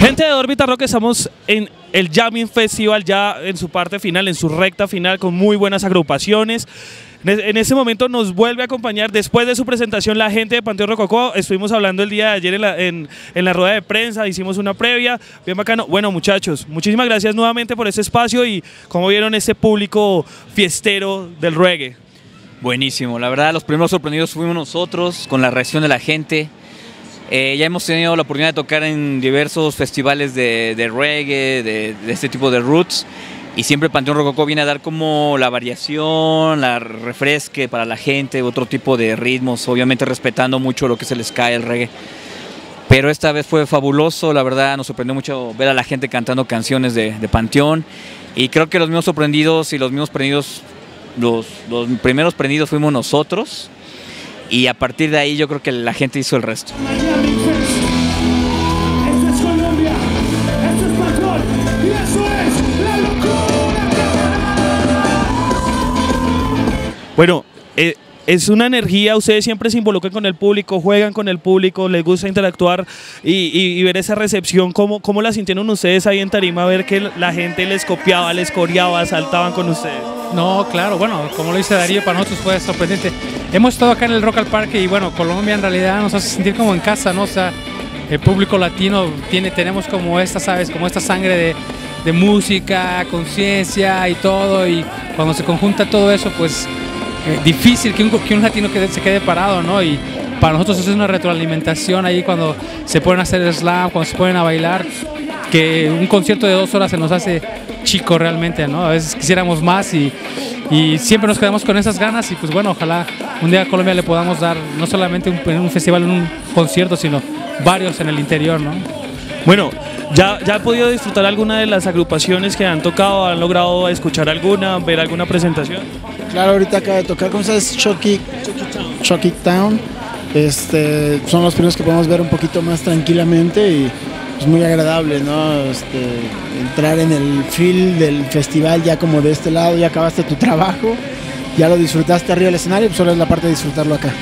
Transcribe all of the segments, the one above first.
Gente de Orbita Rock, estamos en el Jamming Festival ya en su parte final, en su recta final, con muy buenas agrupaciones. En ese momento nos vuelve a acompañar, después de su presentación, la gente de Panteón Rococó. Estuvimos hablando el día de ayer en la, en, la rueda de prensa, hicimos una previa, bien bacano. Bueno, muchachos, muchísimas gracias nuevamente por este espacio y cómo vieron este público fiestero del reggae. Buenísimo, la verdad, los primeros sorprendidos fuimos nosotros con la reacción de la gente. Eh, ya hemos tenido la oportunidad de tocar en diversos festivales de, reggae, de, este tipo de roots, y siempre Panteón Rococó viene a dar como la variación, la refresque para la gente, otro tipo de ritmos, obviamente respetando mucho lo que se les cae el reggae. Pero esta vez fue fabuloso, la verdad nos sorprendió mucho ver a la gente cantando canciones de, Panteón, y creo que los mismos sorprendidos y los mismos prendidos, los, los primeros prendidos fuimos nosotros, y a partir de ahí yo creo que la gente hizo el resto. Bueno, eh, es una energía, ustedes siempre se involucran con el público, juegan con el público, les gusta interactuar y, ver esa recepción, ¿cómo, ¿cómo, la sintieron ustedes ahí en Tarima, ver que la gente les copiaba, les coreaba, saltaban con ustedes? No, claro, bueno, como lo dice Darío, para nosotros fue sorprendente. Hemos estado acá en el Rock al Parque y bueno, Colombia en realidad nos hace sentir como en casa, ¿no? O sea, el público latino tiene, tenemos como esta, ¿sabes? Como esta sangre de, música, conciencia y todo y cuando se conjunta todo eso, pues eh, difícil que un, que un latino se quede parado, ¿no? Y para nosotros eso es una retroalimentación ahí cuando se pueden hacer slam, cuando se a bailar, que un concierto de dos horas se nos hace chico realmente, ¿no? A veces quisiéramos más y, y siempre nos quedamos con esas ganas y pues bueno, ojalá un día a Colombia le podamos dar no solamente un, un festival, un concierto, sino varios en el interior, ¿no? Bueno, ¿ya, ¿ya ha podido disfrutar alguna de las agrupaciones que han tocado? ¿Han logrado escuchar alguna, ver alguna presentación? Claro, ahorita acaba de tocar, ¿cómo sabes? Chucky, Chucky Town. Este, son los primeros que podemos ver un poquito más tranquilamente y es muy agradable, ¿no? Este, entrar en el feel del festival ya como de este lado, ya acabaste tu trabajo, ya lo disfrutaste arriba del escenario, pues solo es la parte de disfrutarlo acá.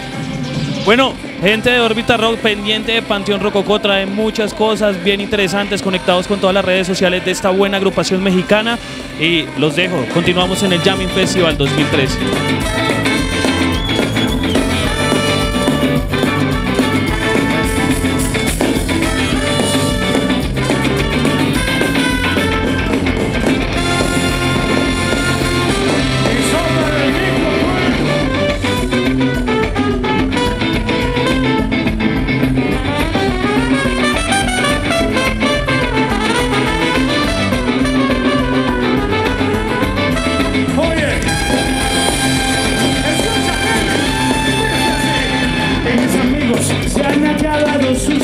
Bueno, gente de Orbita Rock pendiente de Panteón Rococó trae muchas cosas bien interesantes conectados con todas las redes sociales de esta buena agrupación mexicana y los dejo. Continuamos en el Jamming Festival 2013. sábado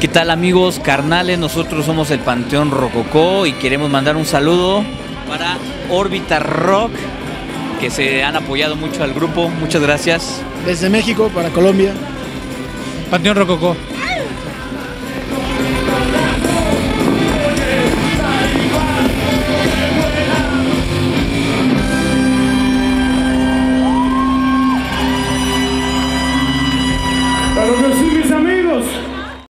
¿Qué tal amigos carnales? Nosotros somos el Panteón Rococó y queremos mandar un saludo para Órbita Rock, que se han apoyado mucho al grupo. Muchas gracias. Desde México para Colombia. Panteón Rococó.